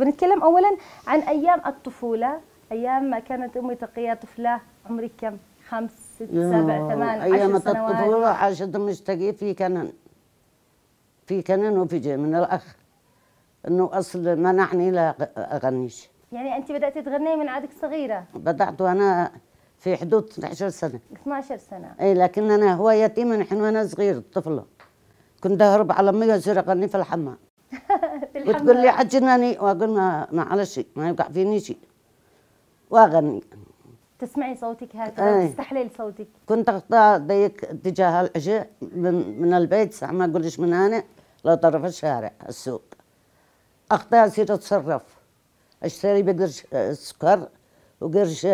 بنتكلم اولا عن أيام الطفولة. أيام ما كانت أمي تقيه طفلة عمرك كم؟ خمس ست سبع ثمان سنوات. الطفولة عاشت مشتقي في كنن. في كنن وفي جي من الأخ. إنه أصل منعني لا أغنيش. يعني أنت بداتي تغني من عادك صغيرة؟ بدأت وأنا في حدود 12 سنة. 12 سنة. أي لكن أنا هوايتي من حين وأنا صغير طفلة كنت أهرب على أمي وأصير أغني في الحمام. وتقول لي حجناني وأقول ما معلش ما يوقع فيني شيء. وأغني تسمعي صوتك هكذا أي. تستحليل صوتك. كنت اختار ذيك اتجاه العشاء من, من البيت ساعة ما أقولش من هنا لطرف الشارع السوق. اختار أصير أتصرف. أشتري بقرش سكر وقرش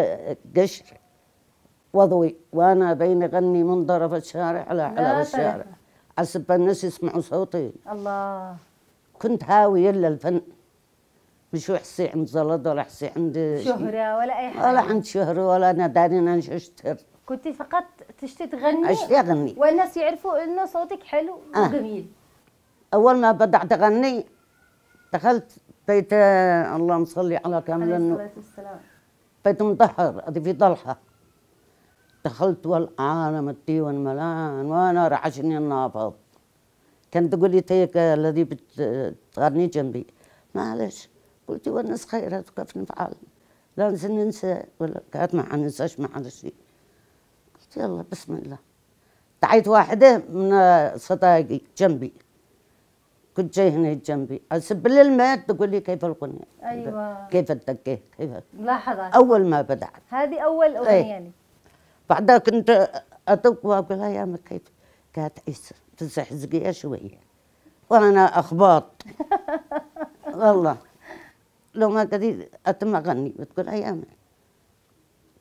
قشر وضوي وأنا بين اغني من طرف الشارع على على الشارع. طرف. حسب الناس يسمعوا صوتي. الله. كنت هاوية إلا الفن. مش حسي عند زلط ولا حسي عند شي. شهرة ولا أي ولا حاجة عند شهر ولا ناداني انش أشتر. كنت فقط تشتي تغني؟ اشتي أغني. والناس يعرفوا إنه صوتك حلو آه. وجميل. أول ما بدأت أغني دخلت بيت آه، اللهم صل على كامل عليه النور الصلاة والسلام. بيت مطهر هذه في ضلحة. دخلت والعالم الديوان ملان وأنا رعشني النافض. كانت تقول لي تيك الذي بتغني جنبي. معلش قلت والناس خيرات وكيف نفعل؟ لا ننسى ولا كانت ما ننساش معلش قلت يلا بسم الله. دعيت واحدة من صداقي جنبي. كنت جاي هنا جنبي. أسب للمات تقول لي كيف الغنية؟ أيوه. كيف الدقة كيف؟ ملاحظات أول ما بدأت. هذه أول أغنية إيه. يعني بعدها كنت أدق وأقول لها يا ما كيف؟ قالت عيسى تزحزقيها شوية. وأنا أخباط والله. لو ما قدرت أتم أغني بتقول يا ما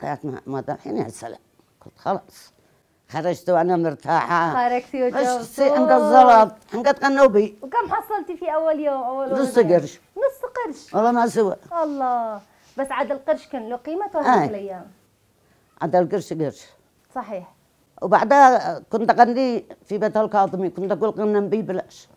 قالت ما ما الحين يا سلام. قلت خلاص. خرجت وأنا مرتاحة. خرجتي بس وجو سي عند الزلط. حنقت غنوا بي. وكم حصلتي في أول يوم؟ أول نص؟ قرش. نص قرش. والله ما سوى. الله. بس عاد القرش كان له قيمة آه. هذيك الأيام عاد القرش قرش. صحيح. وبعدها كنت أغني في بيت الكاظمي كنت أقول غنم بي بلاش.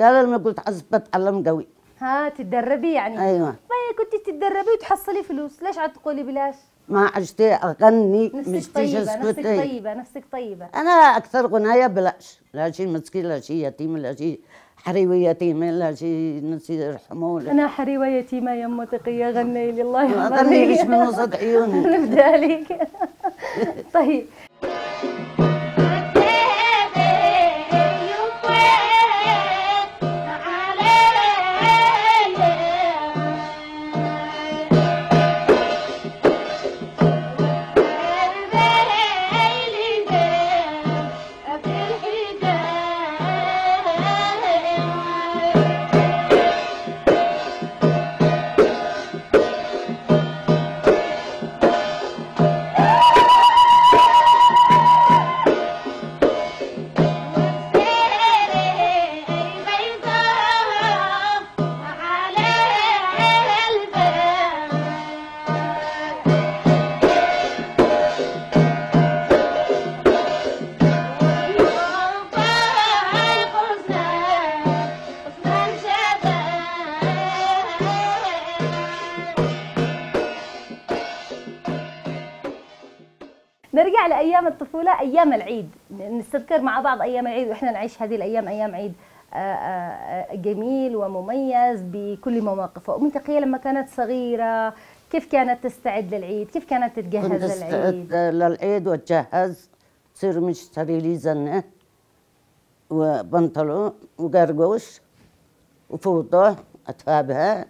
قال لما قلت عزب بتعلم قوي. ها تتدربي يعني؟ أيوه. ما هي كنت تتدربي وتحصلي فلوس ليش عاد تقولي بلاش؟ ما عشتي أغني نفسك طيبة نفسك طيبة نفسك طيبة. أنا أكثر غناية بلاش. لا شيء مسكين لا شيء يتيم لا شيء حريوي يتيم لا شيء نسي يرحموه لا أنا حريوة يتيمة يمه تقية غني لي الله يحفظك من وسط عيوني. نبدأ لك. طيب. الطفوله أيام العيد نستذكر مع بعض أيام العيد وإحنا نعيش هذه الأيام أيام عيد آه، آه، جميل ومميز بكل مواقفه. أمي تقيه لما كانت صغيرة كيف كانت تستعد للعيد؟ كيف كانت كنت تتجهز للعيد أستعد للعيد؟ وأتجهز. تصير مشتري لي زنة. وبنطلون وقرقوش وفوطة اتفابها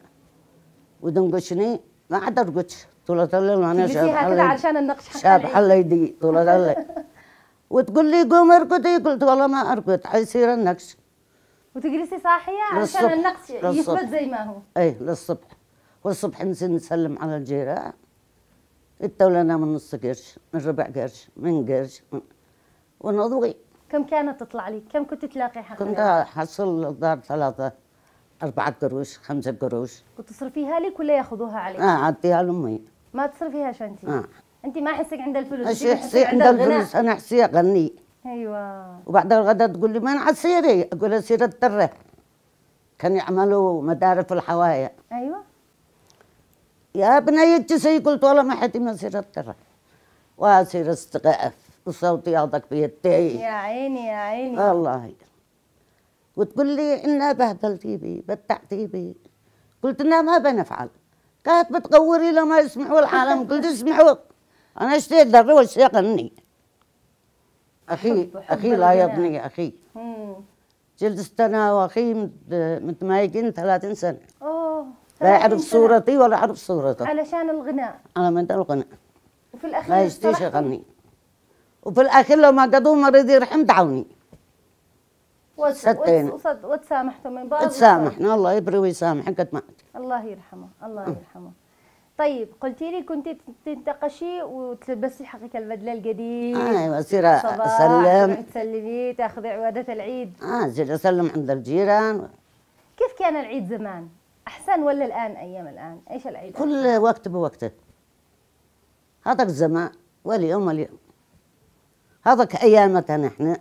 ودنقشني ما عاد ارقش طول الليل وأنا تجلسي هكذا عشان النقش حق العيد. الليدي طول الليل. وتقول لي قوم ارقدي قلت والله ما ارقد حيصير النقش. وتجلسي صاحية عشان. النقش. يثبت زي ما هو. اي للصبح. والصبح نسلم على الجيران الدولة لنا من نص قرش من ربع قرش من قرش. من ونضوي كم كانت تطلع لي؟ كم كنت تلاقي حق كنت؟ أحصل الدار ثلاثة أربعة قروش خمسة قروش. كنت تصرفيها لك ولا ياخذوها عليك؟ آه أعطيها لأمي. ما تصرفيهاش انت آه. أنت ما حسك عند الفلوس أحسي عند. الفلوس أنا أحسي أغني. أيوه. وبعد الغداء تقول لي من عسيري أقول أسير الترة كانوا يعملوا مدارس في الحوايا. أيوه. يا بني جسي قلت والله ما حد مسير ترى واصير استقاف وصوتي ياخذك بيدي يا عيني يا عيني. والله. وتقول لي إنا بهدلتي بي بدعتي بي قلت إنها ما بنفعل كانت بتقوري لما يسمعوا العالم. قلت اسمعوا أنا اشتيت واشتغلني أخي حب- حب أخي لا الغناء. أخي. مم. جلست أنا وأخي مت- متمايقين 30 سنة. أوه لا يعرف 30 سنة. صورتي ولا يعرف صورته. علشان الغناء. أنا من الغنى وفي الأخير لا يشتيش؟ يغني وفي الأخير لو ما قضوا مريض يرحم دعوني وتسامحتوا من بعض؟ تسامحنا الله يبري ويسامح قد ما الله يرحمه الله يرحمه. طيب قلتي لي كنت تنتقشي وتلبسي حقك البدلة القديمه أيوه اصير صباح أسلم. تسلمي تاخذي عوادة العيد. آه اصير أسلم عند الجيران. كيف كان العيد زمان؟ أحسن ولا الآن؟ أيام الآن. إيش العيد كل وقت بوقته هذاك الزمان واليوم اليوم هذاك أيامتنا إحنا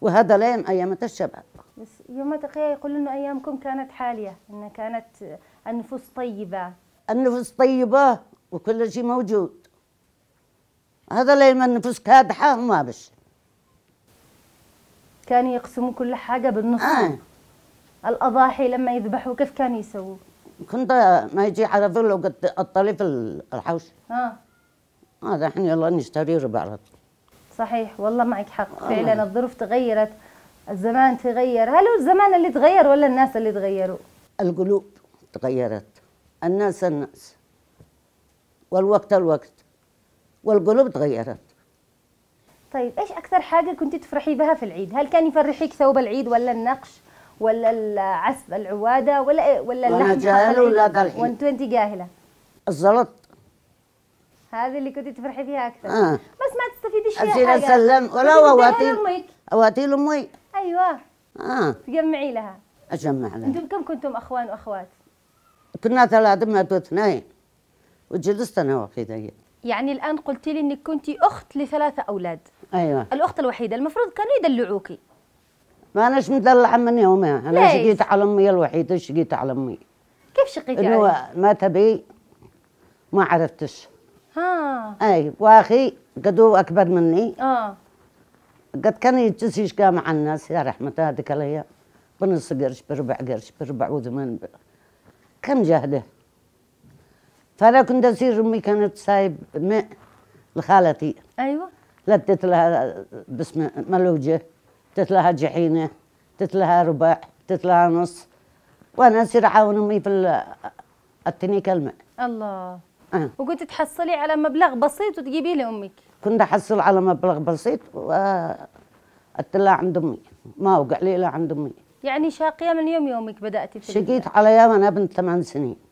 وهذا الأيام أيامة الشباب. بس يوم تقيا يقول إنه أيامكم كانت حالية انها كانت النفوس طيبة. النفس طيبة وكل شيء موجود. هذا الأيام النفس كادحة وما بش. كانوا يقسموا كل حاجة بالنص آه. الأضاحي لما يذبحوا كيف كانوا يسووا؟ كنت ما يجي على ظل وقد الطلي في الحوش. ها هذا الحين يلا نشتري ربع. صحيح والله معك حق. فعلا الظروف تغيرت الزمان تغير. هل هو الزمان اللي تغير ولا الناس اللي تغيروا؟ القلوب تغيرت. الناس الناس. والوقت الوقت. والقلوب تغيرت. طيب إيش أكثر حاجة كنت تفرحي بها في العيد؟ هل كان يفرحيك ثوب العيد ولا النقش ولا العزف العوادة ولا إيه؟ ولا وأنا اللحم حق جاهل العيد؟ ولا؟ وأنت وأنت جاهلة. الزلط. هذه اللي كنت تفرحي فيها أكثر. آه. بس ما تستفيديش فيها حاجة. أسلم. كنت ولا تديها أواتيل لأمك. أواتيل أمي أيوه. آه. تجمعي لها. أجمع لها. أنتم كم كنتم أخوان وأخوات؟ كنا ثلاثة ماتوا اثنين. وجلست أنا ذي يعني الآن قلت لي إنك كنت أخت لثلاثة أولاد. أيوة. الأخت الوحيدة المفروض كانوا يدلعوكي. ما أناش مدلعة من يومها؟ أنا ليش؟ شقيت على أمي الوحيدة شقيت على أمي. كيف شقيتي إنه عليه؟ ما تبي؟ ما عرفتش. ها. أي وأخي قد هو أكبر مني. آه. قد كان يجلس يشقى مع الناس يا رحمة هذيك الأيام. بنص قرش بربع قرش بربع وثمان. كم جهدة؟ فأنا كنت أسير أمي كانت سايب ماء لخالتي. أيوه. لدت لها باسم ملوجة تت لها جحينة تت لها ربع تت لها نص. وأنا أسير أعاون أمي في ال- التنيك الماء الله. أه. وكنت تحصلي على مبلغ بسيط وتجيبيه لأمك؟ كنت أحصل على مبلغ بسيط وأتلا عند أمي. ما وقع لي إلا عند أمي. يعني شاقية من يوم يومك بدأتي في شقيت على يوم أنا بنت ثمان سنين.